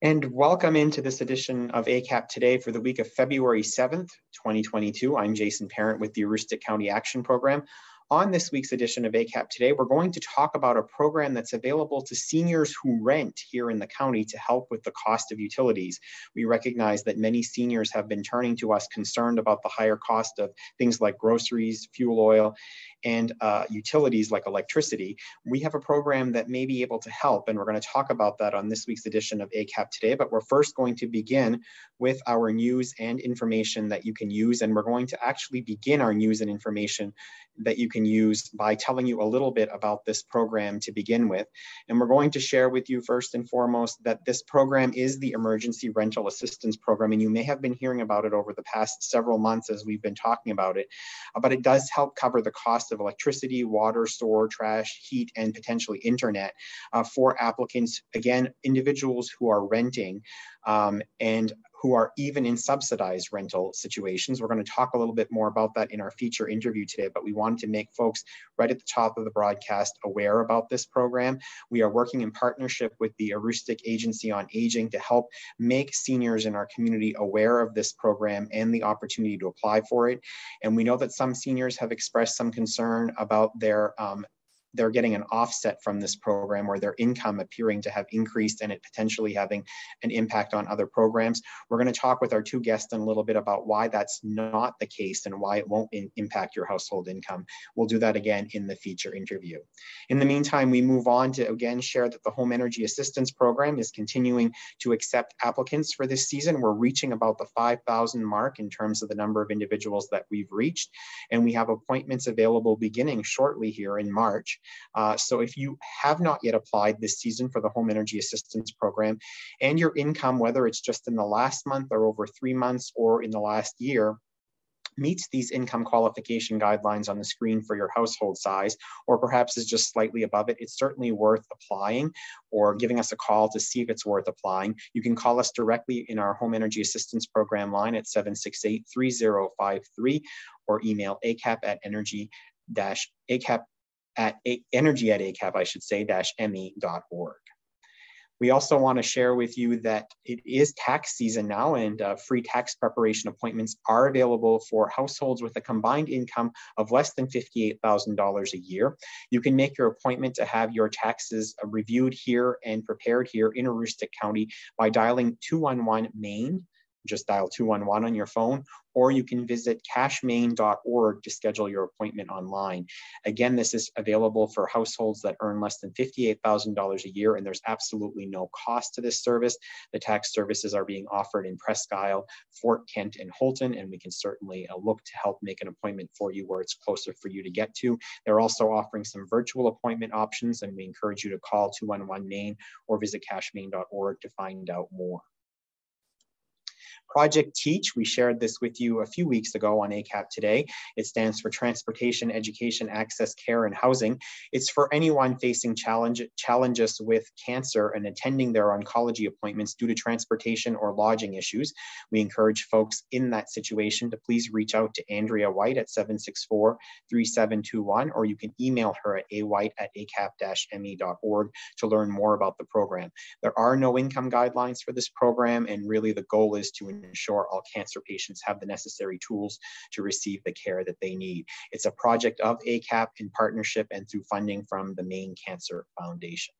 And welcome into this edition of ACAP Today for the week of February 7th, 2022. I'm Jason Parent with the Aroostook County Action Program. On this week's edition of ACAP Today, we're going to talk about a program that's available to seniors who rent here in the county to help with the cost of utilities. We recognize that many seniors have been turning to us concerned about the higher cost of things like groceries, fuel oil, and uh, utilities like electricity. We have a program that may be able to help, and we're going to talk about that on this week's edition of ACAP Today. But we're first going to begin with our news and information that you can use, and we're going to actually begin our news and information that you can use by telling you a little bit about this program to begin with. And we're going to share with you first and foremost that this program is the Emergency Rental Assistance Program, and you may have been hearing about it over the past several months as we've been talking about it, but it does help cover the cost of electricity, water, store, trash, heat, and potentially internet uh, for applicants, again, individuals who are renting um, and who are even in subsidized rental situations. We're going to talk a little bit more about that in our feature interview today, but we wanted to make folks right at the top of the broadcast aware about this program. We are working in partnership with the Aroostook Agency on Aging to help make seniors in our community aware of this program and the opportunity to apply for it. And we know that some seniors have expressed some concern about their um, they're getting an offset from this program or their income appearing to have increased and it potentially having an impact on other programs. We're going to talk with our two guests in a little bit about why that's not the case and why it won't impact your household income. We'll do that again in the feature interview. In the meantime, we move on to again share that the Home Energy Assistance Program is continuing to accept applicants for this season. We're reaching about the 5,000 mark in terms of the number of individuals that we've reached, and we have appointments available beginning shortly here in March. Uh, so if you have not yet applied this season for the Home Energy Assistance Program and your income, whether it's just in the last month or over three months or in the last year, meets these income qualification guidelines on the screen for your household size, or perhaps is just slightly above it, it's certainly worth applying or giving us a call to see if it's worth applying. You can call us directly in our Home Energy Assistance Program line at 768 3053 or email acap at energy acap at a, energy at ACAP, I should say, dash me.org. We also want to share with you that it is tax season now and uh, free tax preparation appointments are available for households with a combined income of less than $58,000 a year. You can make your appointment to have your taxes uh, reviewed here and prepared here in Aroostook County by dialing 211 Maine just dial 211 on your phone, or you can visit cashmaine.org to schedule your appointment online. Again, this is available for households that earn less than $58,000 a year, and there's absolutely no cost to this service. The tax services are being offered in Presque Isle, Fort Kent, and Houlton, and we can certainly uh, look to help make an appointment for you where it's closer for you to get to. They're also offering some virtual appointment options, and we encourage you to call 211 Maine or visit cashmaine.org to find out more. Project TEACH, we shared this with you a few weeks ago on ACAP today. It stands for Transportation, Education, Access, Care, and Housing. It's for anyone facing challenge, challenges with cancer and attending their oncology appointments due to transportation or lodging issues. We encourage folks in that situation to please reach out to Andrea White at 764-3721, or you can email her at awhite at acap-me.org to learn more about the program. There are no income guidelines for this program, and really the goal is to ensure all cancer patients have the necessary tools to receive the care that they need. It's a project of ACAP in partnership and through funding from the Maine Cancer Foundation.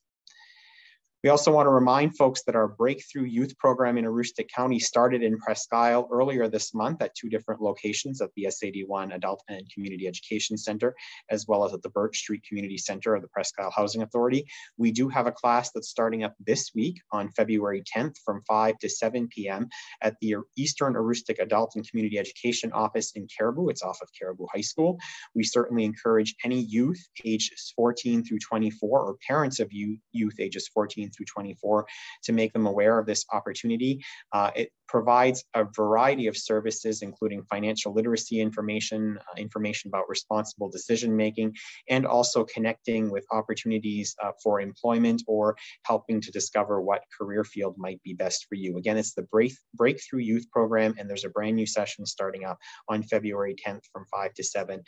We also want to remind folks that our Breakthrough Youth Program in Aroostook County started in Presque Isle earlier this month at two different locations at the SAD1 Adult and Community Education Center, as well as at the Birch Street Community Center of the Presque Isle Housing Authority. We do have a class that's starting up this week on February 10th from 5 to 7 p.m. at the Eastern Aroostook Adult and Community Education Office in Caribou. It's off of Caribou High School. We certainly encourage any youth ages 14 through 24 or parents of youth, youth ages 14 through 24 to make them aware of this opportunity. Uh, it provides a variety of services, including financial literacy information, uh, information about responsible decision making, and also connecting with opportunities uh, for employment or helping to discover what career field might be best for you. Again, it's the Break Breakthrough Youth Program, and there's a brand new session starting up on February 10th from 5 to 7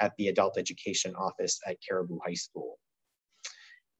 at the Adult Education Office at Caribou High School.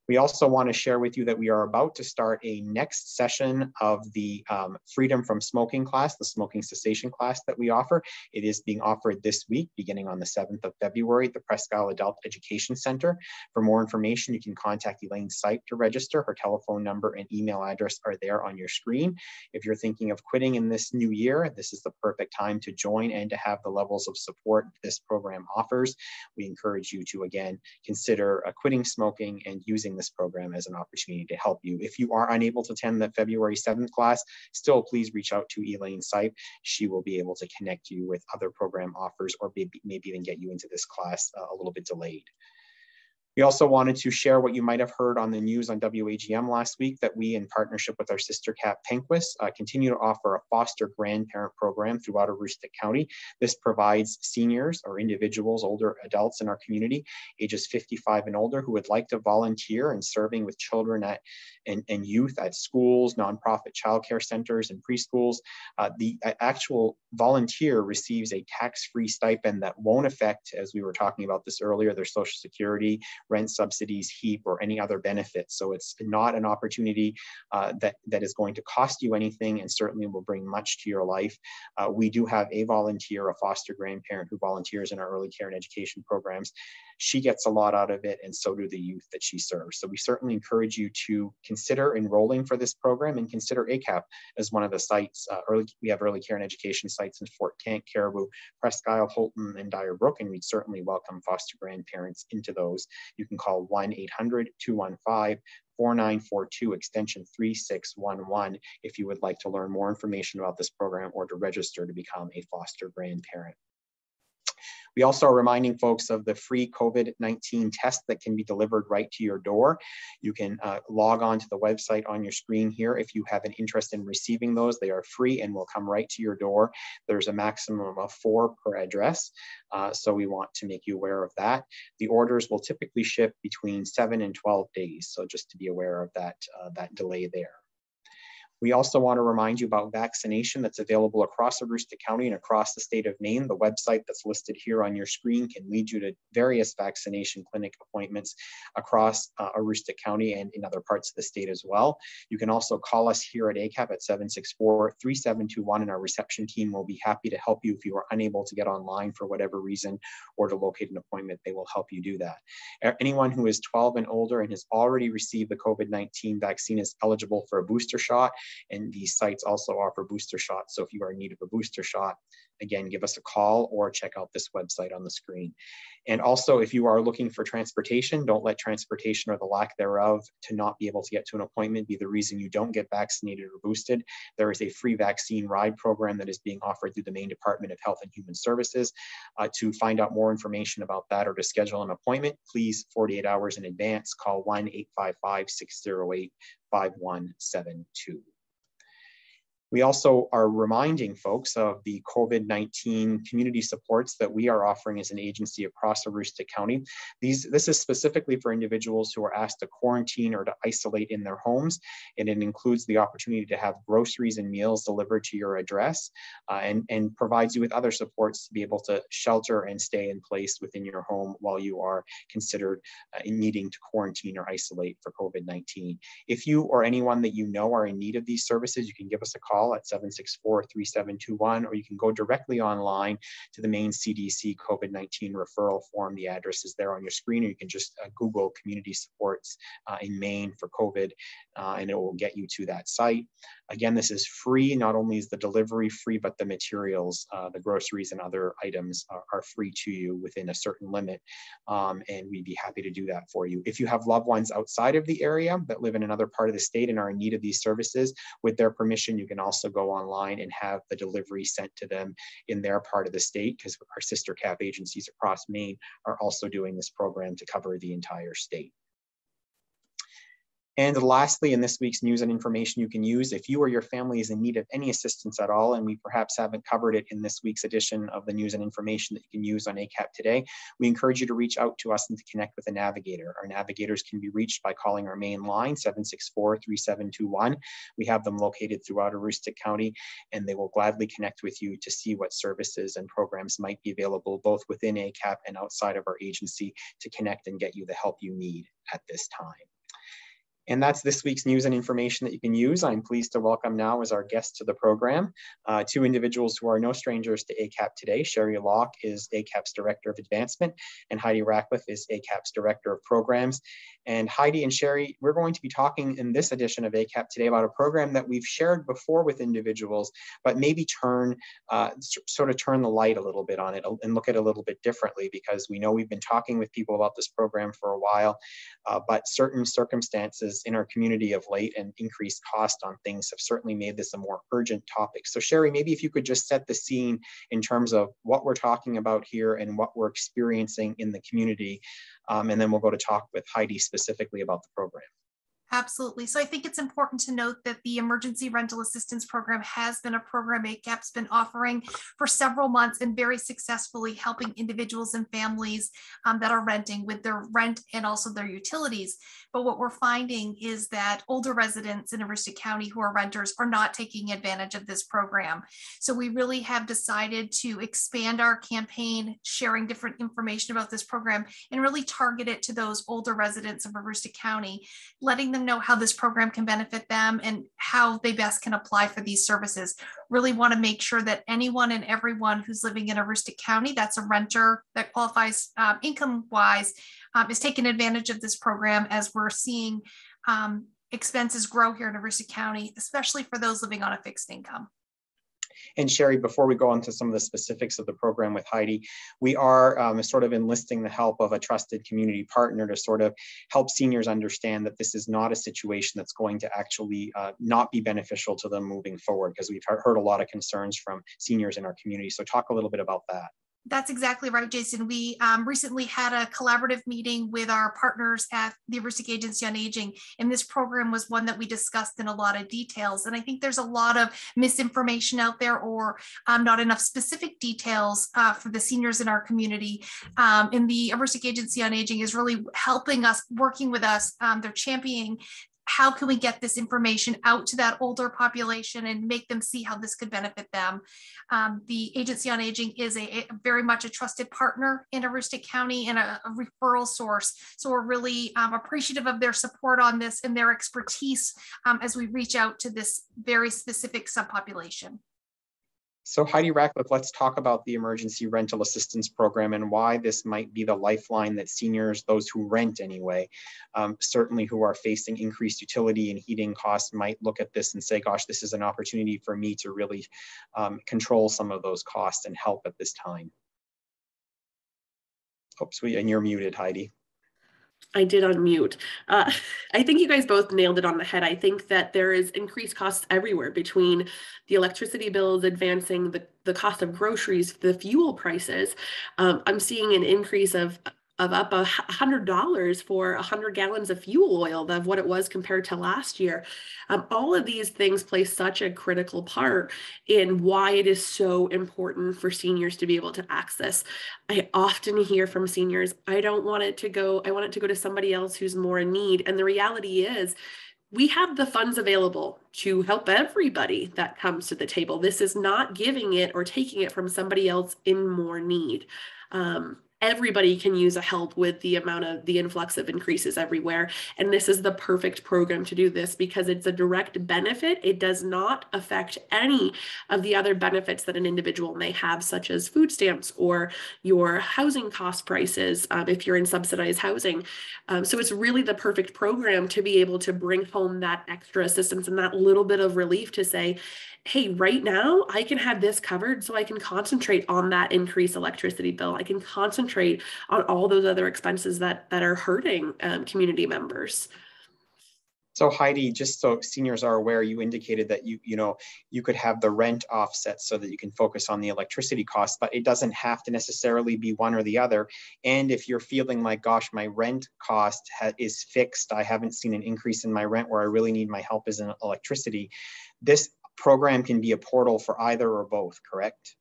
We also want to share with you that we are about to start a next session of the um, Freedom from Smoking class, the smoking cessation class that we offer. It is being offered this week, beginning on the 7th of February at the Presque Adult Education Center. For more information, you can contact Elaine Sipe to register. Her telephone number and email address are there on your screen. If you're thinking of quitting in this new year, this is the perfect time to join and to have the levels of support this program offers. We encourage you to, again, consider uh, quitting smoking and using this program as an opportunity to help you. If you are unable to attend the February 7th class, still please reach out to Elaine Sipe. She will be able to connect you with other program offers or maybe, maybe even get you into this class uh, a little bit delayed. We also wanted to share what you might have heard on the news on WAGM last week that we, in partnership with our sister CAP Penquis, uh, continue to offer a foster grandparent program throughout Aroostook County. This provides seniors or individuals, older adults in our community, ages 55 and older, who would like to volunteer in serving with children at and, and youth at schools, nonprofit childcare centers, and preschools. Uh, the actual volunteer receives a tax-free stipend that won't affect, as we were talking about this earlier, their Social Security, rent subsidies, HEAP, or any other benefits. So it's not an opportunity uh, that, that is going to cost you anything and certainly will bring much to your life. Uh, we do have a volunteer, a foster grandparent who volunteers in our early care and education programs. She gets a lot out of it and so do the youth that she serves. So we certainly encourage you to consider enrolling for this program and consider ACAP as one of the sites. Uh, early, we have early care and education sites in Fort Kent, Caribou, Presque Isle, Houlton, and Dyer Brook, and we'd certainly welcome foster grandparents into those. You can call 1-800-215 4942 extension 3611 if you would like to learn more information about this program or to register to become a foster grandparent. We also are reminding folks of the free COVID-19 test that can be delivered right to your door. You can uh, log on to the website on your screen here if you have an interest in receiving those. They are free and will come right to your door. There's a maximum of four per address, uh, so we want to make you aware of that. The orders will typically ship between seven and 12 days, so just to be aware of that, uh, that delay there. We also want to remind you about vaccination that's available across Aroostook County and across the state of Maine. The website that's listed here on your screen can lead you to various vaccination clinic appointments across uh, Aroostook County and in other parts of the state as well. You can also call us here at ACAP at 764-3721 and our reception team will be happy to help you if you are unable to get online for whatever reason or to locate an appointment, they will help you do that. Anyone who is 12 and older and has already received the COVID-19 vaccine is eligible for a booster shot and these sites also offer booster shots. So if you are in need of a booster shot, again, give us a call or check out this website on the screen. And also, if you are looking for transportation, don't let transportation or the lack thereof to not be able to get to an appointment be the reason you don't get vaccinated or boosted. There is a free vaccine ride program that is being offered through the Maine Department of Health and Human Services. Uh, to find out more information about that or to schedule an appointment, please 48 hours in advance, call 1 855 608 5172. We also are reminding folks of the COVID-19 community supports that we are offering as an agency across Aroostook County. These, this is specifically for individuals who are asked to quarantine or to isolate in their homes, and it includes the opportunity to have groceries and meals delivered to your address, uh, and, and provides you with other supports to be able to shelter and stay in place within your home while you are considered uh, needing to quarantine or isolate for COVID-19. If you or anyone that you know are in need of these services, you can give us a call call at 764-3721, or you can go directly online to the Maine CDC COVID-19 referral form. The address is there on your screen, or you can just uh, Google community supports uh, in Maine for COVID, uh, and it will get you to that site. Again, this is free. Not only is the delivery free, but the materials, uh, the groceries and other items are, are, free to you within a certain limit. Um, and we'd be happy to do that for you. If you have loved ones outside of the area that live in another part of the state and are in need of these services, with their permission, you can also go online and have the delivery sent to them in their part of the state because our sister CAP agencies across Maine are also doing this program to cover the entire state. And lastly, in this week's news and information you can use, if you or your family is in need of any assistance at all, and we perhaps haven't covered it in this week's edition of the news and information that you can use on ACAP today, we encourage you to reach out to us and to connect with a navigator. Our navigators can be reached by calling our main line, 764-3721. We have them located throughout Aroostook County, and they will gladly connect with you to see what services and programs might be available both within ACAP and outside of our agency to connect and get you the help you need at this time. And that's this week's news and information that you can use. I'm pleased to welcome now as our guest to the program uh, two individuals who are no strangers to ACAP today. Sherry Locke is ACAP's Director of Advancement, and Heidi Rackliffe is ACAP's Director of Programs. And Heidi and Sherry, we're going to be talking in this edition of ACAP today about a program that we've shared before with individuals, but maybe turn uh, sort of turn the light a little bit on it and look at it a little bit differently because we know we've been talking with people about this program for a while, uh, but certain circumstances in our community of late and increased cost on things have certainly made this a more urgent topic. So Sherry, maybe if you could just set the scene in terms of what we're talking about here and what we're experiencing in the community, um, and then we'll go to talk with Heidi specifically about the program. Absolutely. So I think it's important to note that the Emergency Rental Assistance Program has been a program ACAP's been offering for several months and very successfully helping individuals and families um, that are renting with their rent and also their utilities. But what we're finding is that older residents in Aroostook County who are renters are not taking advantage of this program. So we really have decided to expand our campaign, sharing different information about this program and really target it to those older residents of Aroostook County, letting them know how this program can benefit them and how they best can apply for these services. Really want to make sure that anyone and everyone who's living in Aroostook County, that's a renter that qualifies um, income wise, um, is taking advantage of this program as we're seeing um, expenses grow here in Aroostook County, especially for those living on a fixed income. And Sherry, before we go into some of the specifics of the program with Heidi, we are um, sort of enlisting the help of a trusted community partner to sort of help seniors understand that this is not a situation that's going to actually uh, not be beneficial to them moving forward, because we've heard a lot of concerns from seniors in our community. So talk a little bit about that. That's exactly right, Jason. We um, recently had a collaborative meeting with our partners at the Aroostook Agency on Aging, and this program was one that we discussed in a lot of details. And I think there's a lot of misinformation out there or um, not enough specific details uh, for the seniors in our community. Um, and the Aroostook Agency on Aging is really helping us, working with us. Um, they're championing how can we get this information out to that older population and make them see how this could benefit them? Um, the Agency on Aging is a, a, very much a trusted partner in Aroostook County and a, a referral source. So we're really um, appreciative of their support on this and their expertise um, as we reach out to this very specific subpopulation. So Heidi Rackliffe, let's talk about the emergency rental assistance program and why this might be the lifeline that seniors, those who rent anyway, um, certainly who are facing increased utility and heating costs might look at this and say, gosh, this is an opportunity for me to really um, control some of those costs and help at this time. Oops, we, and you're muted, Heidi. I did unmute. Uh, I think you guys both nailed it on the head. I think that there is increased costs everywhere between the electricity bills advancing, the, the cost of groceries, the fuel prices. Um, I'm seeing an increase of of up a hundred dollars for a hundred gallons of fuel oil of what it was compared to last year. Um, all of these things play such a critical part in why it is so important for seniors to be able to access. I often hear from seniors, I don't want it to go, I want it to go to somebody else who's more in need. And the reality is, we have the funds available to help everybody that comes to the table. This is not giving it or taking it from somebody else in more need. Um, everybody can use a help with the amount of the influx of increases everywhere. And this is the perfect program to do this because it's a direct benefit. It does not affect any of the other benefits that an individual may have, such as food stamps or your housing cost prices um, if you're in subsidized housing. Um, so it's really the perfect program to be able to bring home that extra assistance and that little bit of relief to say, hey, right now I can have this covered so I can concentrate on that increased electricity bill. I can concentrate on all those other expenses that, that are hurting um, community members. So Heidi, just so seniors are aware, you indicated that you, you know, you could have the rent offset so that you can focus on the electricity costs, but it doesn't have to necessarily be one or the other. And if you're feeling like, gosh, my rent cost is fixed, I haven't seen an increase in my rent where I really need my help is in electricity, this program can be a portal for either or both, correct?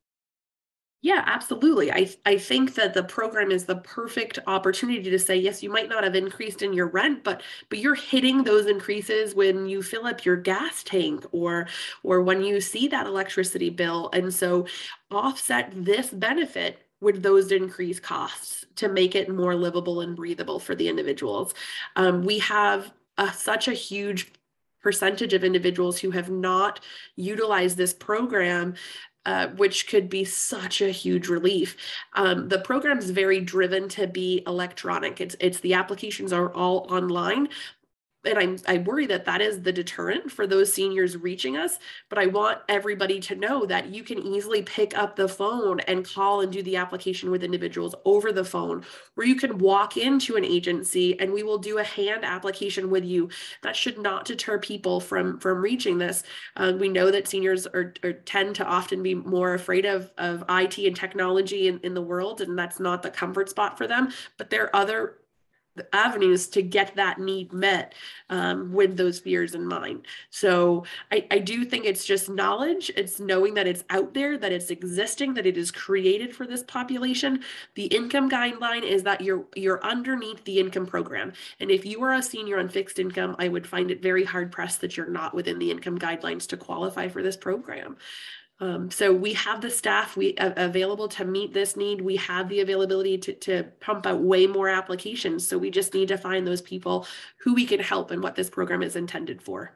Yeah, absolutely. I, I think that the program is the perfect opportunity to say, yes, you might not have increased in your rent, but but you're hitting those increases when you fill up your gas tank or or when you see that electricity bill. And so offset this benefit with those increased costs to make it more livable and breathable for the individuals. Um, we have a, such a huge percentage of individuals who have not utilized this program uh, which could be such a huge relief. Um, the program is very driven to be electronic. It's it's the applications are all online, and I'm, I worry that that is the deterrent for those seniors reaching us. But I want everybody to know that you can easily pick up the phone and call and do the application with individuals over the phone, where you can walk into an agency and we will do a hand application with you. That should not deter people from from reaching this. Uh, we know that seniors are, are, tend to often be more afraid of of IT and technology in, in the world, and that's not the comfort spot for them. But there are other avenues to get that need met um, with those fears in mind. So I, I do think it's just knowledge. It's knowing that it's out there, that it's existing, that it is created for this population. The income guideline is that you're you're underneath the income program. And if you are a senior on fixed income, I would find it very hard pressed that you're not within the income guidelines to qualify for this program. Um, so we have the staff we uh, available to meet this need. We have the availability to, to pump out way more applications. So we just need to find those people who we can help and what this program is intended for.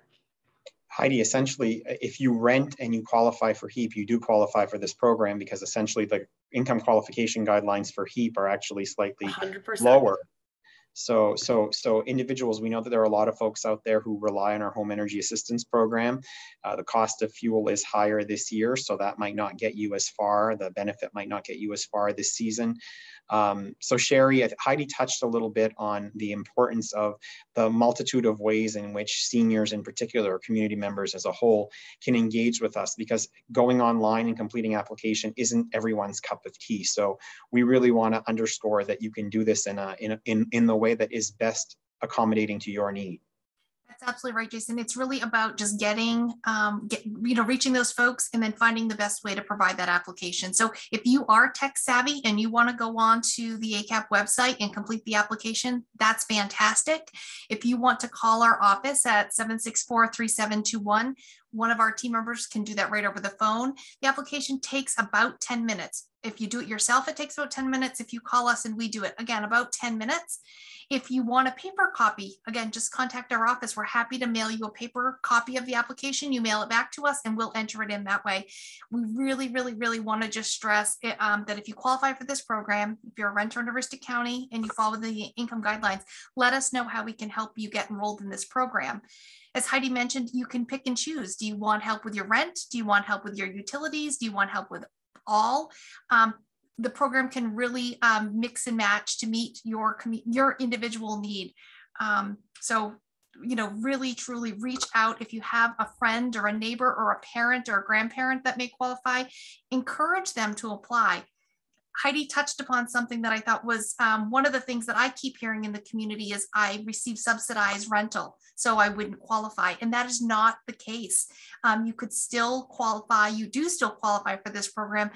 Heidi, essentially, if you rent and you qualify for HEAP, you do qualify for this program because essentially the income qualification guidelines for HEAP are actually slightly 100%. lower so, so, so individuals, we know that there are a lot of folks out there who rely on our home energy assistance program. Uh, the cost of fuel is higher this year, so that might not get you as far. The benefit might not get you as far this season. Um, so Sherry, Heidi touched a little bit on the importance of the multitude of ways in which seniors in particular, or community members as a whole, can engage with us because going online and completing application isn't everyone's cup of tea. So we really want to underscore that you can do this in, a, in, a, in, in the way that is best accommodating to your need. That's absolutely right, Jason. It's really about just getting, um, get, you know, reaching those folks and then finding the best way to provide that application. So if you are tech savvy and you want to go on to the ACAP website and complete the application, that's fantastic. If you want to call our office at 764-3721, one of our team members can do that right over the phone. The application takes about 10 minutes. If you do it yourself, it takes about 10 minutes. If you call us and we do it, again, about 10 minutes. If you want a paper copy, again, just contact our office. We're happy to mail you a paper copy of the application. You mail it back to us and we'll enter it in that way. We really, really, really want to just stress it, um, that if you qualify for this program, if you're a renter in Aroostook County and you follow the income guidelines, let us know how we can help you get enrolled in this program. As Heidi mentioned, you can pick and choose. Do you want help with your rent? Do you want help with your utilities? Do you want help with all? Um, the program can really um, mix and match to meet your your individual need. Um, so, you know, really truly reach out if you have a friend or a neighbor or a parent or a grandparent that may qualify, encourage them to apply. Heidi touched upon something that I thought was um, one of the things that I keep hearing in the community is I receive subsidized rental, so I wouldn't qualify. And that is not the case. Um, you could still qualify, you do still qualify for this program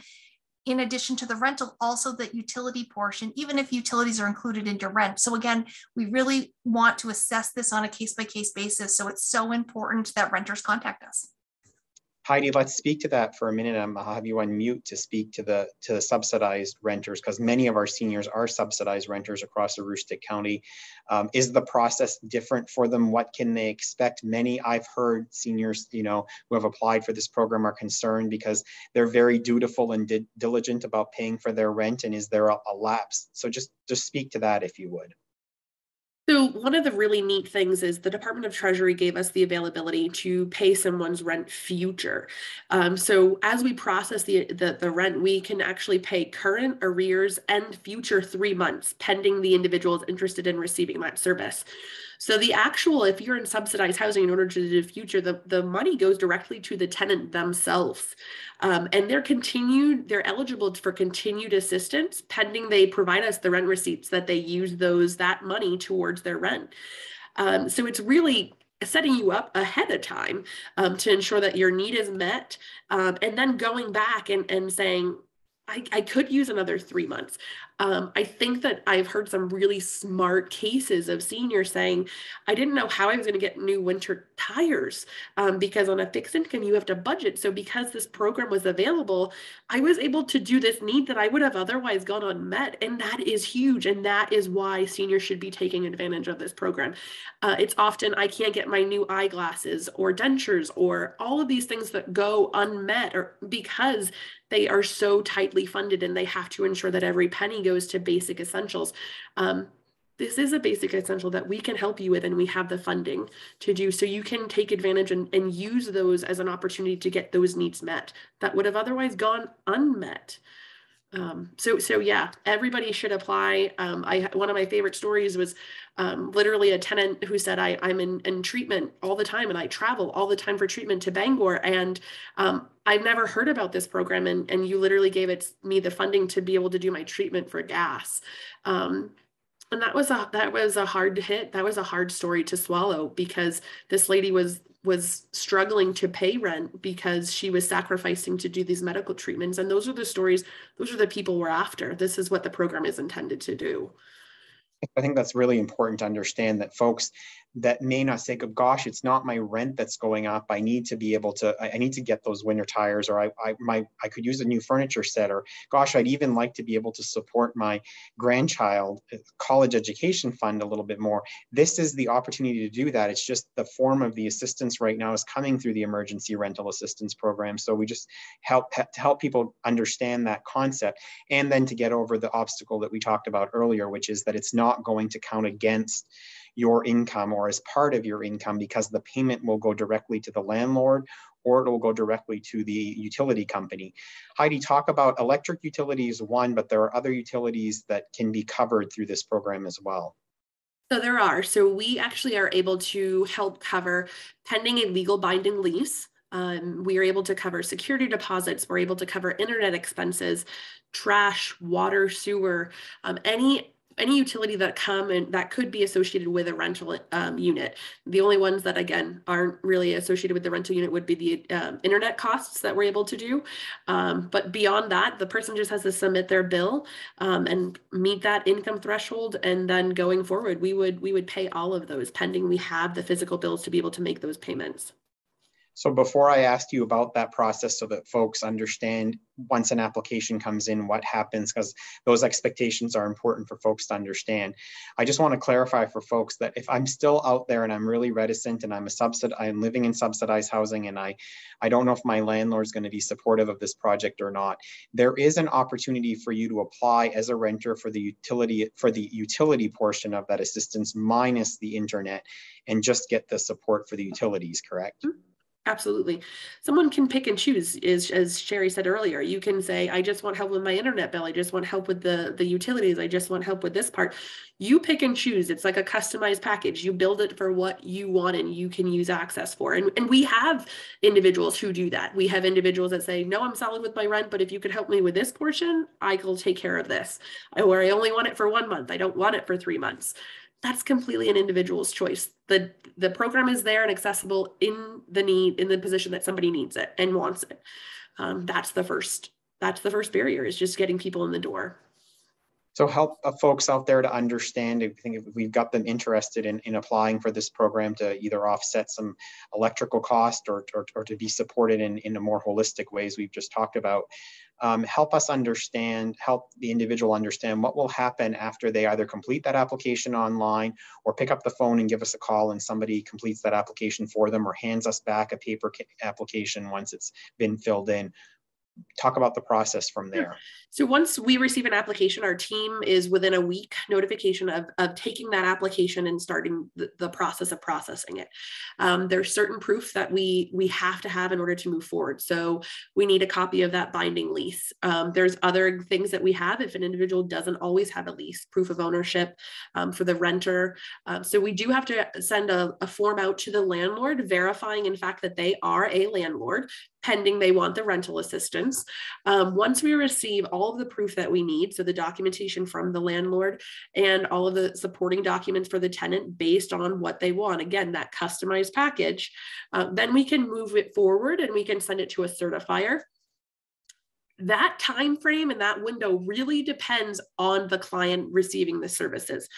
in addition to the rental, also the utility portion, even if utilities are included in your rent. So again, we really want to assess this on a case by case basis. So it's so important that renters contact us. Heidi, let's speak to that for a minute. I'll have you unmute to speak to the to the subsidized renters because many of our seniors are subsidized renters across Aroostook County. Um, is the process different for them? What can they expect? Many I've heard seniors, you know, who have applied for this program are concerned because they're very dutiful and di diligent about paying for their rent. And is there a, a lapse? So just just speak to that if you would. So one of the really neat things is the Department of Treasury gave us the availability to pay someone's rent future. Um, so as we process the, the, the rent, we can actually pay current arrears and future three months pending the individuals interested in receiving that service. So the actual, if you're in subsidized housing in order to the future, the, the money goes directly to the tenant themselves. Um, and they're continued, they're eligible for continued assistance pending they provide us the rent receipts that they use those, that money towards their rent. Um, so it's really setting you up ahead of time um, to ensure that your need is met um, and then going back and, and saying I, I could use another three months. Um, I think that I've heard some really smart cases of seniors saying, I didn't know how I was going to get new winter tires um, because on a fixed income, you have to budget. So, because this program was available, I was able to do this need that I would have otherwise gone unmet. And that is huge. And that is why seniors should be taking advantage of this program. Uh, it's often, I can't get my new eyeglasses or dentures or all of these things that go unmet or because they are so tightly funded and they have to ensure that every penny goes to basic essentials. Um, this is a basic essential that we can help you with and we have the funding to do. So you can take advantage and, and use those as an opportunity to get those needs met that would have otherwise gone unmet. Um, so so yeah everybody should apply. Um, i one of my favorite stories was um, literally a tenant who said I, i'm in, in treatment all the time and i travel all the time for treatment to bangor and um, i've never heard about this program and, and you literally gave it me the funding to be able to do my treatment for gas. Um, and that was a that was a hard hit. That was a hard story to swallow because this lady was was struggling to pay rent because she was sacrificing to do these medical treatments. And those are the stories those are the people we're after. This is what the program is intended to do. I think that's really important to understand that folks that may not say, gosh, it's not my rent that's going up. I need to be able to, I need to get those winter tires, or I, I, my, I could use a new furniture set, or gosh, I'd even like to be able to support my grandchild uh, college education fund a little bit more. This is the opportunity to do that. It's just the form of the assistance right now is coming through the emergency rental assistance program. So we just help to help people understand that concept and then to get over the obstacle that we talked about earlier, which is that it's not going to count against your income or as part of your income because the payment will go directly to the landlord or it will go directly to the utility company. Heidi, talk about electric utilities one, but there are other utilities that can be covered through this program as well. So there are. So we actually are able to help cover pending a legal binding lease. Um, we are able to cover security deposits. We're able to cover internet expenses, trash, water, sewer, um, any any utility that come and that could be associated with a rental um, unit. The only ones that again aren't really associated with the rental unit would be the um, internet costs that we're able to do. Um, but beyond that, the person just has to submit their bill um, and meet that income threshold, and then going forward, we would we would pay all of those pending we have the physical bills to be able to make those payments. So before I asked you about that process so that folks understand once an application comes in, what happens, because those expectations are important for folks to understand. I just want to clarify for folks that if I'm still out there and I'm really reticent and I'm a subsid, I'm living in subsidized housing and I, I don't know if my landlord is going to be supportive of this project or not, there is an opportunity for you to apply as a renter for the utility, for the utility portion of that assistance minus the internet and just get the support for the utilities, correct? Mm -hmm. Absolutely. Someone can pick and choose, is as Sherry said earlier. You can say, I just want help with my internet bill. I just want help with the, the utilities. I just want help with this part. You pick and choose. It's like a customized package. You build it for what you want and you can use access for. And, and we have individuals who do that. We have individuals that say, no, I'm solid with my rent, but if you could help me with this portion, I will take care of this. Or I only want it for one month. I don't want it for three months that's completely an individual's choice. The the program is there and accessible in the need in the position that somebody needs it and wants it. Um, that's the first that's the first barrier is just getting people in the door. So help uh, folks out there to understand, I think if we've got them interested in, in applying for this program to either offset some electrical cost or, or, or to be supported in, in a more holistic ways we've just talked about, um, help us understand, help the individual understand what will happen after they either complete that application online or pick up the phone and give us a call and somebody completes that application for them or hands us back a paper application once it's been filled in talk about the process from there. So once we receive an application, our team is within a week notification of, of taking that application and starting the, the process of processing it. Um, there's certain proof that we we have to have in order to move forward. So we need a copy of that binding lease. Um, there's other things that we have if an individual doesn't always have a lease, proof of ownership um, for the renter. Um, so we do have to send a, a form out to the landlord verifying in fact that they are a landlord pending they want the rental assistance. Um, once we receive all of the proof that we need, so the documentation from the landlord and all of the supporting documents for the tenant based on what they want, again, that customized package, uh, then we can move it forward and we can send it to a certifier that time frame and that window really depends on the client receiving the services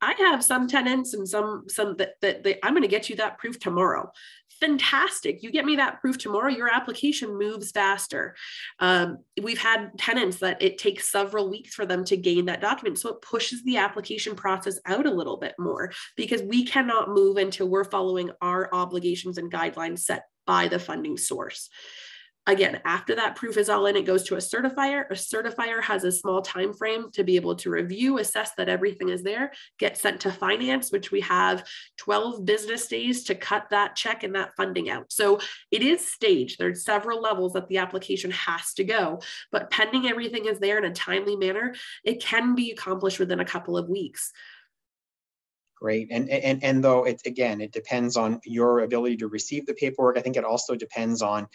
I have some tenants and some some that that they, I'm going to get you that proof tomorrow. Fantastic! You get me that proof tomorrow. Your application moves faster. Um, we've had tenants that it takes several weeks for them to gain that document, so it pushes the application process out a little bit more because we cannot move until we're following our obligations and guidelines set by the funding source. Again, after that proof is all in, it goes to a certifier. A certifier has a small time frame to be able to review, assess that everything is there, get sent to finance, which we have 12 business days to cut that check and that funding out. So it is staged. There's several levels that the application has to go, but pending everything is there in a timely manner, it can be accomplished within a couple of weeks. Great. And, and, and though it, again, it depends on your ability to receive the paperwork, I think it also depends on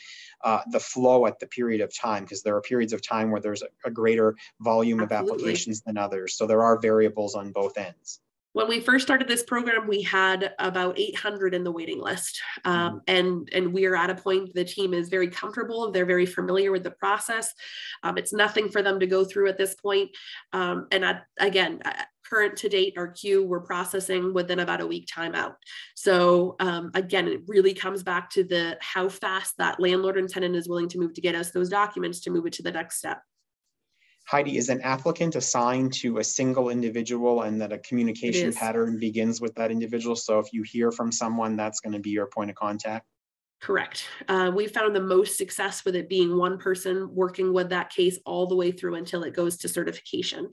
uh, the flow at the period of time, because there are periods of time where there's a, a greater volume Absolutely. of applications than others. So there are variables on both ends. When we first started this program, we had about 800 in the waiting list, um, mm-hmm. and and we are at a point. The team is very comfortable; they're very familiar with the process. Um, it's nothing for them to go through at this point. Um, and I, again, current to date, our queue we're processing within about a week timeout. So um, again, it really comes back to the how fast that landlord and tenant is willing to move to get us those documents to move it to the next step. Heidi, is an applicant assigned to a single individual and that a communication pattern begins with that individual? So if you hear from someone, that's going to be your point of contact? Correct. Uh, we found the most success with it being one person working with that case all the way through until it goes to certification.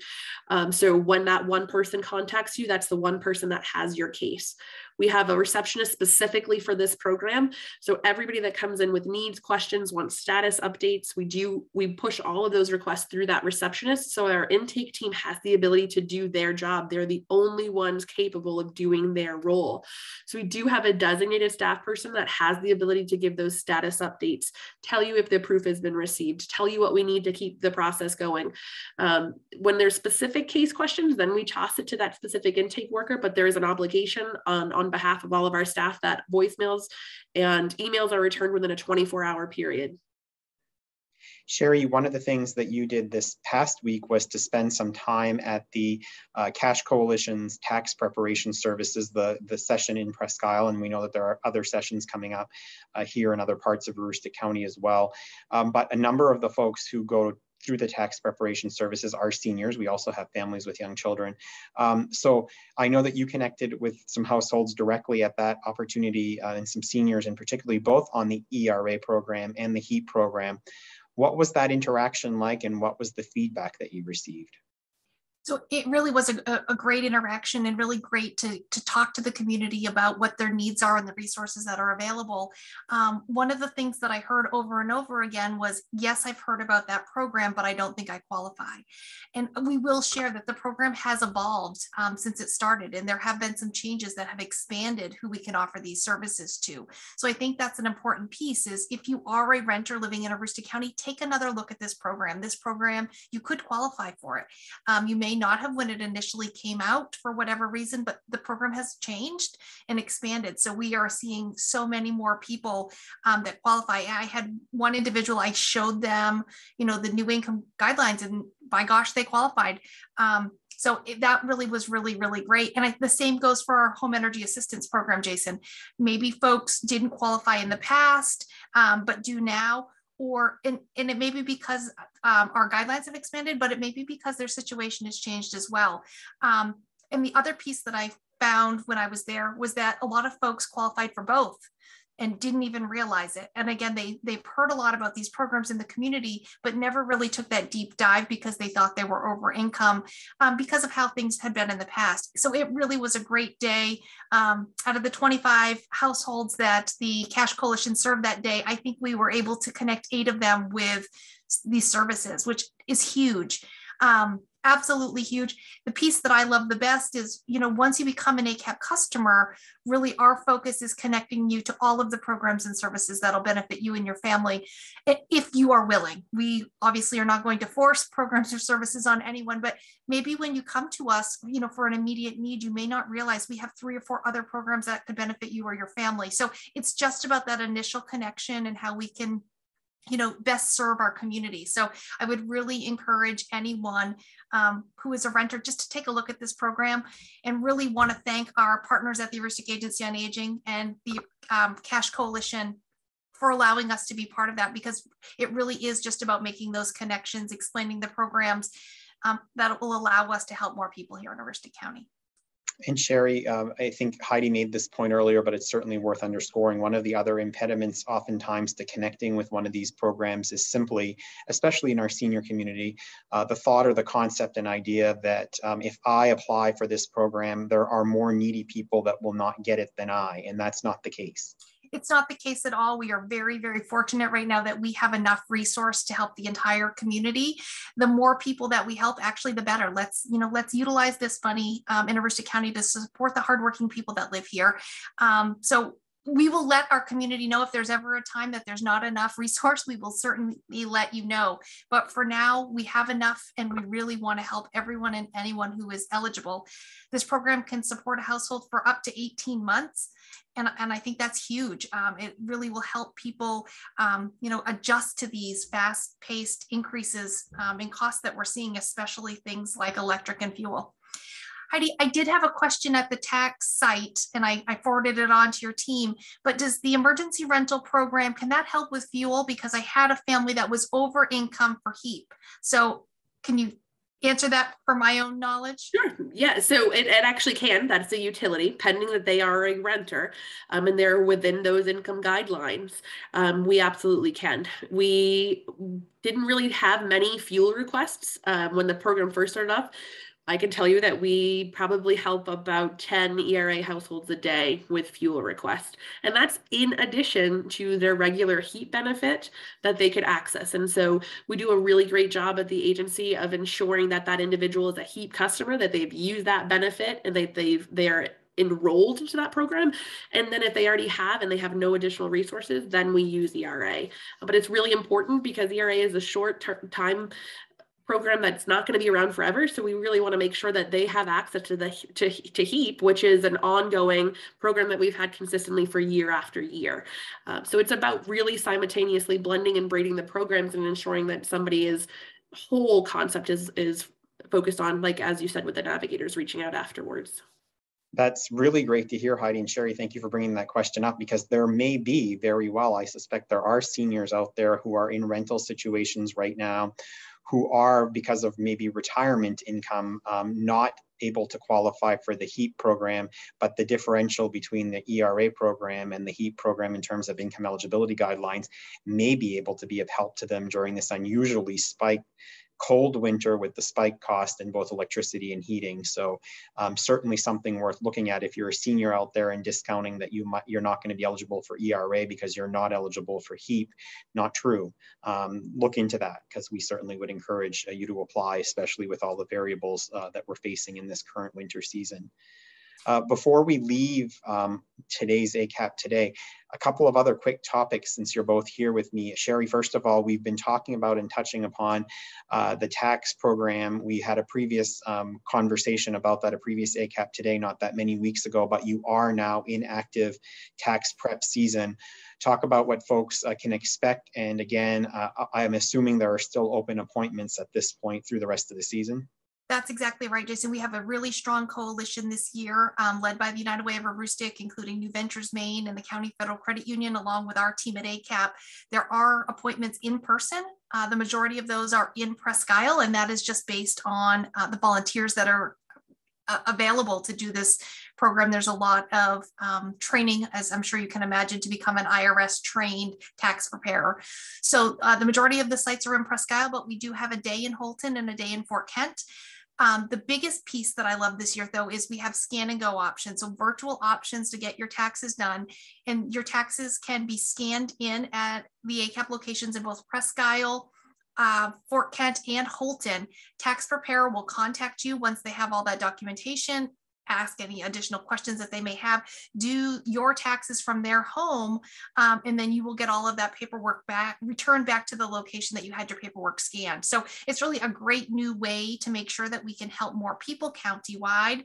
Um, so when that one person contacts you, that's the one person that has your case. We have a receptionist specifically for this program. So everybody that comes in with needs, questions, wants status updates, we do, we push all of those requests through that receptionist. So our intake team has the ability to do their job. They're the only ones capable of doing their role. So we do have a designated staff person that has the ability to give those status updates, tell you if the proof has been received, tell you what we need to keep the process going. Um, when there's specific case questions, then we toss it to that specific intake worker, but there is an obligation on, on behalf of all of our staff that voicemails and emails are returned within a 24 hour period. Sherry, one of the things that you did this past week was to spend some time at the uh, Cash Coalition's tax preparation services, the, the session in Presque Isle, and we know that there are other sessions coming up uh, here in other parts of Aroostook County as well. Um, but a number of the folks who go through the tax preparation services are seniors. We also have families with young children. Um, so I know that you connected with some households directly at that opportunity uh, and some seniors and particularly both on the ERA program and the HEAP program. What was that interaction like and what was the feedback that you received? So it really was a, a, great interaction and really great to, to talk to the community about what their needs are and the resources that are available. Um, one of the things that I heard over and over again was, yes, I've heard about that program, but I don't think I qualify. And we will share that the program has evolved um, since it started and there have been some changes that have expanded who we can offer these services to. So I think that's an important piece is if you are a renter living in Aroostook County, take another look at this program. This program, you could qualify for it. Um, you may not have when it initially came out for whatever reason, but the program has changed and expanded. So we are seeing so many more people um, that qualify. I had one individual, I showed them, you know, the new income guidelines, and by gosh, they qualified. Um, so it, that really was really, really great. And I, the same goes for our home energy assistance program, Jason. Maybe folks didn't qualify in the past, um, but do now or and, and it may be because um, our guidelines have expanded, but it may be because their situation has changed as well. Um, and the other piece that I found when I was there was that a lot of folks qualified for both and didn't even realize it. And again, they they've heard a lot about these programs in the community, but never really took that deep dive because they thought they were over income um, because of how things had been in the past. So it really was a great day. Um, out of the 25 households that the Cash Coalition served that day, I think we were able to connect eight of them with these services, which is huge. Um, absolutely huge. The piece that I love the best is, you know, once you become an ACAP customer, really our focus is connecting you to all of the programs and services that'll benefit you and your family if you are willing. We obviously are not going to force programs or services on anyone, but maybe when you come to us, you know, for an immediate need, you may not realize we have three or four other programs that could benefit you or your family. So it's just about that initial connection and how we can you know best serve our community so i would really encourage anyone um, who is a renter just to take a look at this program and really want to thank our partners at the Aroostook agency on aging and the um, cash coalition for allowing us to be part of that because it really is just about making those connections explaining the programs um, that will allow us to help more people here in Aroostook County. And Sherry, um, I think Heidi made this point earlier, but it's certainly worth underscoring. One of the other impediments oftentimes to connecting with one of these programs is simply, especially in our senior community, uh, the thought or the concept and idea that um, if I apply for this program, there are more needy people that will not get it than I, and that's not the case it's not the case at all. We are very, very fortunate right now that we have enough resource to help the entire community. The more people that we help, actually, the better. Let's, you know, let's utilize this money um, in Aroostook County to support the hardworking people that live here. Um, so we will let our community know if there's ever a time that there's not enough resource we will certainly let you know but for now we have enough and we really want to help everyone and anyone who is eligible this program can support a household for up to 18 months and, and I think that's huge. Um, it really will help people, um, you know, adjust to these fast-paced increases um, in costs that we're seeing, especially things like electric and fuel. Heidi, I did have a question at the tax site and I, I, forwarded it on to your team, but does the emergency rental program, can that help with fuel? Because I had a family that was over income for HEAP. So can you answer that for my own knowledge? Sure. Yeah. So it, it actually can. That's a utility, pending that they are a renter um, and they're within those income guidelines. Um, we absolutely can. We didn't really have many fuel requests um, when the program first started off. I can tell you that we probably help about 10 ERA households a day with fuel request. And that's in addition to their regular HEAP benefit that they could access. And so we do a really great job at the agency of ensuring that that individual is a HEAP customer, that they've used that benefit and that they've, they're enrolled into that program. And then if they already have and they have no additional resources, then we use ERA. But it's really important because ERA is a short time program that's not going to be around forever. So we really want to make sure that they have access to the to, to HEAP, which is an ongoing program that we've had consistently for year after year. Uh, so it's about really simultaneously blending and braiding the programs and ensuring that somebody is whole concept is is focused on, like as you said, with the navigators reaching out afterwards. That's really great to hear, Heidi and Sherry. Thank you for bringing that question up because there may be very well, I suspect there are seniors out there who are in rental situations right now who are, because of maybe retirement income, um, not able to qualify for the HEAP program, but the differential between the ERA program and the HEAP program in terms of income eligibility guidelines may be able to be of help to them during this unusually spike cold winter with the spike cost in both electricity and heating. So um, certainly something worth looking at if you're a senior out there and discounting that you might, you're not going to be eligible for ERA because you're not eligible for HEAP. Not true. Um, look into that because we certainly would encourage uh, you to apply, especially with all the variables uh, that we're facing in this current winter season. Uh, before we leave um, today's ACAP today, a couple of other quick topics since you're both here with me. Sherry, first of all, we've been talking about and touching upon uh, the tax program. We had a previous um, conversation about that, a previous ACAP today, not that many weeks ago, but you are now in active tax prep season. Talk about what folks uh, can expect. And again, uh, I'm assuming there are still open appointments at this point through the rest of the season. That's exactly right, Jason. We have a really strong coalition this year, um, led by the United Way of Aroostook, including New Ventures Maine and the County Federal Credit Union, along with our team at ACAP. There are appointments in person. Uh, the majority of those are in Presque Isle, and that is just based on uh, the volunteers that are uh, available to do this program. There's a lot of um, training, as I'm sure you can imagine, to become an IRS trained tax preparer. So uh, the majority of the sites are in Presque Isle, but we do have a day in Houlton and a day in Fort Kent. Um, the biggest piece that I love this year, though, is we have scan and go options. So virtual options to get your taxes done. And your taxes can be scanned in at the ACAP locations in both Presque Isle, uh, Fort Kent, and Houlton. Tax preparer will contact you once they have all that documentation ask any additional questions that they may have, do your taxes from their home, um, and then you will get all of that paperwork back, returned back to the location that you had your paperwork scanned. So it's really a great new way to make sure that we can help more people countywide.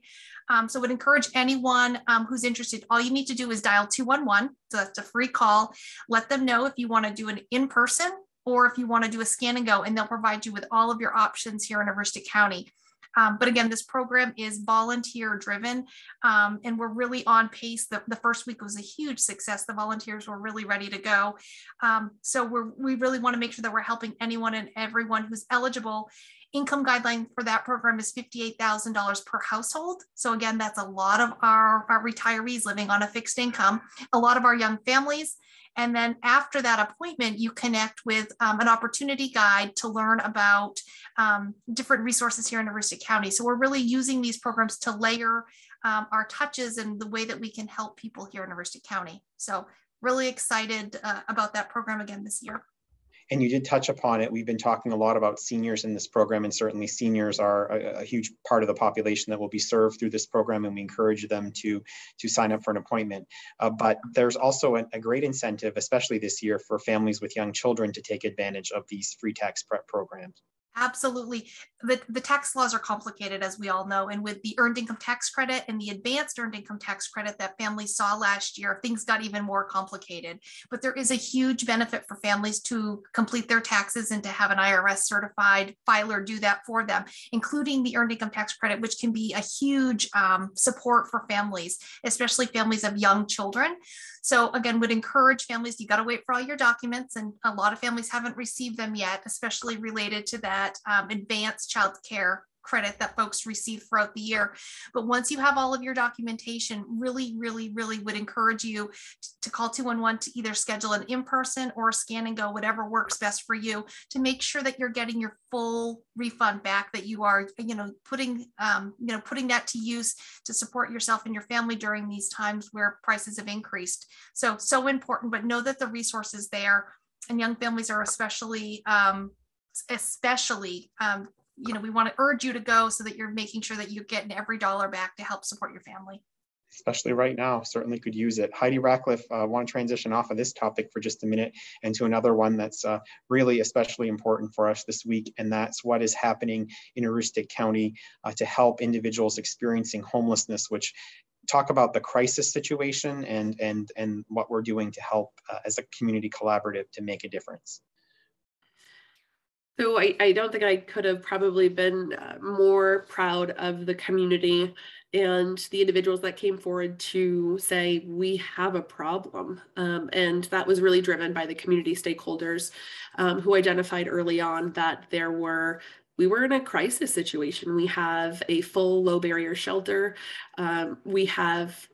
Um, so I would encourage anyone um, who's interested, all you need to do is dial 211. So that's a free call. Let them know if you want to do an in-person or if you want to do a scan and go, and they'll provide you with all of your options here in Aroostook County. Um, but again, this program is volunteer driven um, and we're really on pace. The, the first week was a huge success. The volunteers were really ready to go. Um, so we really want to make sure that we're helping anyone and everyone who's eligible. Income guideline for that program is $58,000 per household. So again, that's a lot of our, our retirees living on a fixed income, a lot of our young families, and then after that appointment, you connect with um, an opportunity guide to learn about um, different resources here in Aroostook County. So we're really using these programs to layer um, our touches and the way that we can help people here in Aroostook County. So really excited uh, about that program again this year. And you did touch upon it. We've been talking a lot about seniors in this program, and certainly seniors are a, a, huge part of the population that will be served through this program, and we encourage them to, to sign up for an appointment. Uh, but there's also a, a, great incentive, especially this year, for families with young children to take advantage of these free tax prep programs. Absolutely. The, the tax laws are complicated, as we all know. And with the earned income tax credit and the advanced earned income tax credit that families saw last year, things got even more complicated. But there is a huge benefit for families to complete their taxes and to have an IRS certified filer do that for them, including the earned income tax credit, which can be a huge um, support for families, especially families of young children. So again, would encourage families, you got to wait for all your documents and a lot of families haven't received them yet, especially related to that um, advanced child care credit that folks receive throughout the year. But once you have all of your documentation, really, really, really would encourage you to call 211 to either schedule an in-person or a scan and go, whatever works best for you to make sure that you're getting your full refund back, that you are, you know, putting, um, you know, putting that to use to support yourself and your family during these times where prices have increased. So, so important, but know that the resources there and young families are especially, um, especially um, you know, we want to urge you to go so that you're making sure that you're getting every dollar back to help support your family. Especially right now, certainly could use it. Heidi Rackliffe, uh, want to transition off of this topic for just a minute and to another one that's uh, really especially important for us this week, and that's what is happening in Aroostook County uh, to help individuals experiencing homelessness, which talk about the crisis situation and and and what we're doing to help uh, as a community collaborative to make a difference. So I, I don't think I could have probably been uh, more proud of the community and the individuals that came forward to say we have a problem. Um, and that was really driven by the community stakeholders um, who identified early on that there were we were in a crisis situation. We have a full low barrier shelter. Um, we have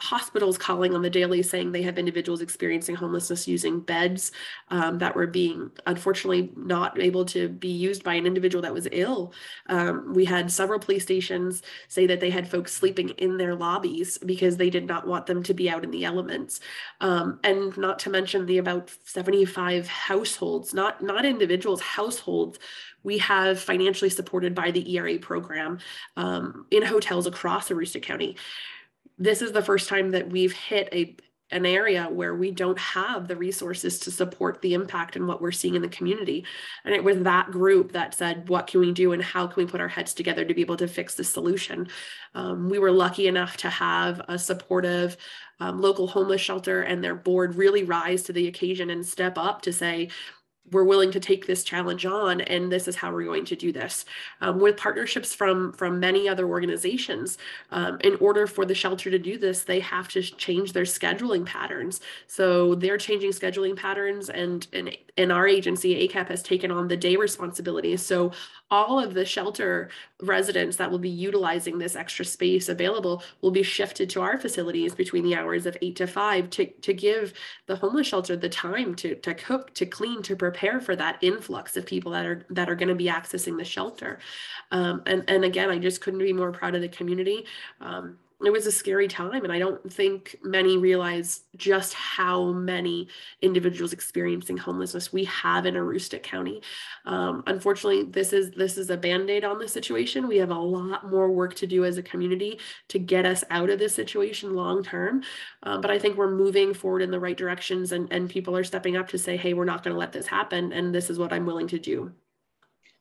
hospitals calling on the daily saying they have individuals experiencing homelessness using beds um, that were being unfortunately not able to be used by an individual that was ill. Um, we had several police stations say that they had folks sleeping in their lobbies because they did not want them to be out in the elements. Um, and not to mention the about 75 households, not, not individuals, households we have financially supported by the ERA program um, in hotels across Aroostook County this is the first time that we've hit a an area where we don't have the resources to support the impact and what we're seeing in the community. And it was that group that said, what can we do and how can we put our heads together to be able to fix the solution? Um, we were lucky enough to have a supportive um, local homeless shelter and their board really rise to the occasion and step up to say, we're willing to take this challenge on and this is how we're going to do this. Um, with partnerships from from many other organizations um, in order for the shelter to do this they have to change their scheduling patterns. So they're changing scheduling patterns and and in our agency acap has taken on the day responsibilities so all of the shelter residents that will be utilizing this extra space available will be shifted to our facilities between the hours of 8 to 5 to, to give the homeless shelter the time to, to cook to clean to prepare for that influx of people that are that are going to be accessing the shelter. Um, and and again i just couldn't be more proud of the community. Um, it was a scary time and i don't think many realize just how many individuals experiencing homelessness we have in aroostook county. Um, unfortunately this is this is a band-aid on the situation. We have a lot more work to do as a community to get us out of this situation long term uh, but i think we're moving forward in the right directions and, and people are stepping up to say hey we're not going to let this happen and this is what i'm willing to do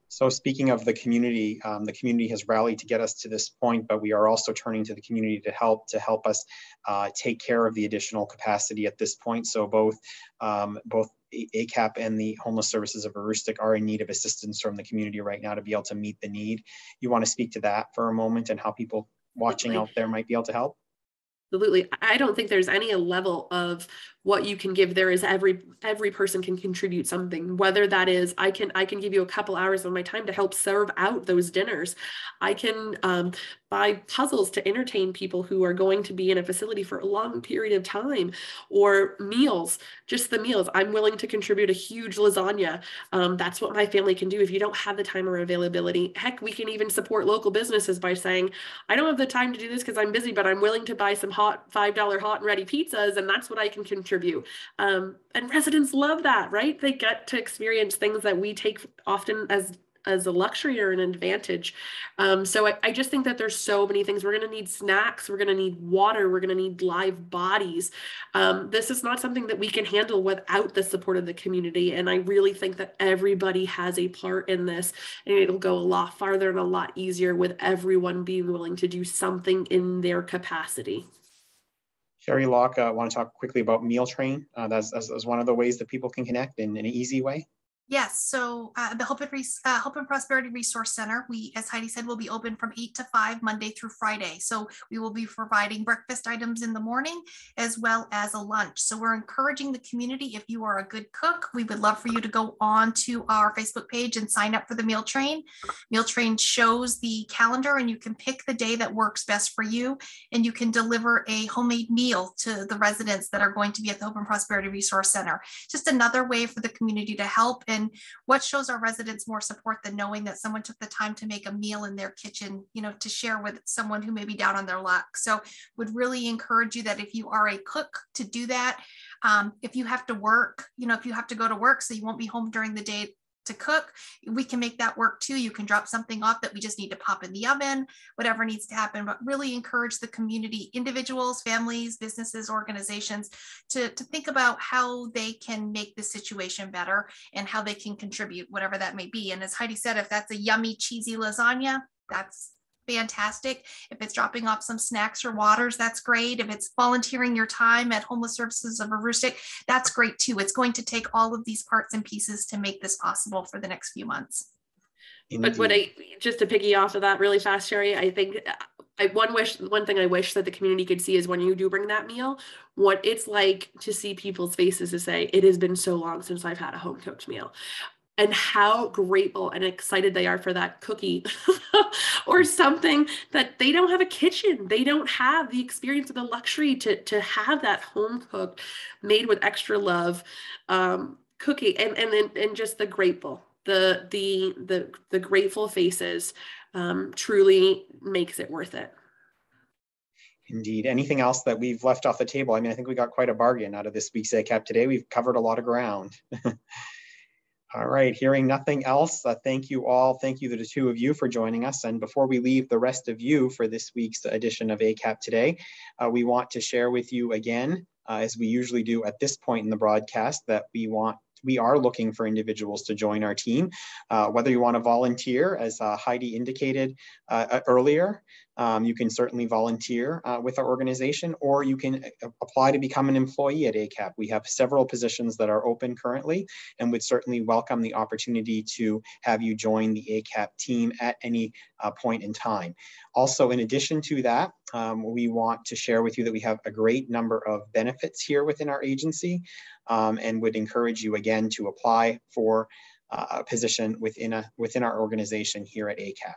so speaking of the community, um, the community has rallied to get us to this point, but we are also turning to the community to help to help us uh, take care of the additional capacity at this point. So both um, both ACAP and the Homeless Services of Aroostook are in need of assistance from the community right now to be able to meet the need. You want to speak to that for a moment and how people watching out there might be able to help? Absolutely. I don't think there's any level of what you can give there is every every person can contribute something. Whether that is i can i can give you a couple hours of my time to help serve out those dinners. I can um, buy puzzles to entertain people who are going to be in a facility for a long period of time or meals just the meals. I'm willing to contribute a huge lasagna. Um, that's what my family can do. If you don't have the time or availability heck we can even support local businesses by saying i don't have the time to do this because i'm busy but i'm willing to buy some hot five dollar hot and ready pizzas and that's what i can contribute contribute. Um, and residents love that, right? They get to experience things that we take often as as a luxury or an advantage. Um, so I, I, just think that there's so many things. We're going to need snacks. We're going to need water. We're going to need live bodies. Um, this is not something that we can handle without the support of the community. And I really think that everybody has a part in this. And it'll go a lot farther and a lot easier with everyone being willing to do something in their capacity. Sherry Locke, I uh, want to talk quickly about Meal Train. Uh, that's, that's, that's, one of the ways that people can connect in, in an easy way. Yes, so uh, the Hope and, uh, Hope and Prosperity Resource Center, we, as Heidi said, will be open from 8 to 5 Monday through Friday. So we will be providing breakfast items in the morning as well as a lunch. So we're encouraging the community, if you are a good cook, we would love for you to go on to our Facebook page and sign up for the Meal Train. Meal Train shows the calendar and you can pick the day that works best for you and you can deliver a homemade meal to the residents that are going to be at the Hope and Prosperity Resource Center. Just another way for the community to help and and what shows our residents more support than knowing that someone took the time to make a meal in their kitchen, you know, to share with someone who may be down on their luck. So would really encourage you that if you are a cook to do that. Um, if you have to work, you know, if you have to go to work, so you won't be home during the day to cook, we can make that work too. You can drop something off that we just need to pop in the oven, whatever needs to happen, but really encourage the community, individuals, families, businesses, organizations to, to think about how they can make the situation better and how they can contribute, whatever that may be. And as Heidi said, if that's a yummy, cheesy lasagna, that's fantastic. If it's dropping off some snacks or waters, that's great. If it's volunteering your time at Homeless Services of Aroostook, that's great too. It's going to take all of these parts and pieces to make this possible for the next few months. But what I just to piggy off of that really fast, Sherry, I think I one wish one thing I wish that the community could see is when you do bring that meal, what it's like to see people's faces to say, it has been so long since I've had a home cooked meal and how grateful and excited they are for that cookie or something that they don't have a kitchen they don't have the experience of the luxury to to have that home cooked made with extra love um, cookie and and and just the grateful the the the the grateful faces um, truly makes it worth it Indeed. Anything else that we've left off the table? I mean, I think we got quite a bargain out of this week's ACAP today. We've covered a lot of ground. All right, hearing nothing else, uh, thank you all. Thank you to the two of you for joining us. And before we leave the rest of you for this week's edition of ACAP Today, uh, we want to share with you again, uh, as we usually do at this point in the broadcast, that we want we are looking for individuals to join our team. Uh, whether you want to volunteer, as uh, Heidi indicated uh, earlier, um, you can certainly volunteer uh, with our organization or you can uh, apply to become an employee at ACAP. We have several positions that are open currently and would certainly welcome the opportunity to have you join the ACAP team at any uh, point in time. Also, in addition to that, um, we want to share with you that we have a great number of benefits here within our agency um, and would encourage you again to apply for uh, a position within, a, within our organization here at ACAP.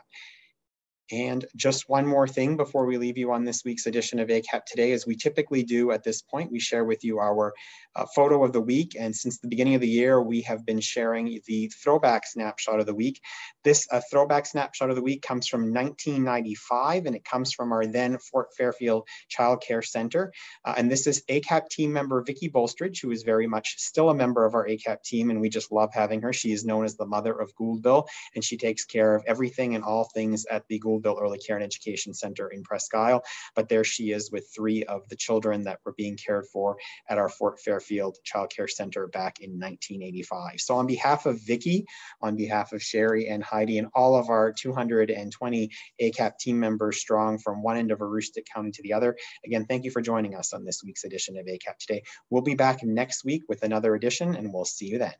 And just one more thing before we leave you on this week's edition of ACAP Today, as we typically do at this point, we share with you our uh, photo of the week. And since the beginning of the year, we have been sharing the throwback snapshot of the week. This uh, throwback snapshot of the week comes from 1995, and it comes from our then Fort Fairfield Child Care Center. Uh, and this is ACAP team member Vicki Bolstridge, who is very much still a member of our ACAP team, and we just love having her. She is known as the mother of Gouldville, and she takes care of everything and all things at the Gould Early Care and Education Center in Presque Isle, but there she is with three of the children that were being cared for at our Fort Fairfield Child Care Center back in 1985. So on behalf of Vicki, on behalf of Sherry and Heidi and all of our 220 ACAP team members strong from one end of Aroostook County to the other, again, thank you for joining us on this week's edition of ACAP Today. We'll be back next week with another edition and we'll see you then.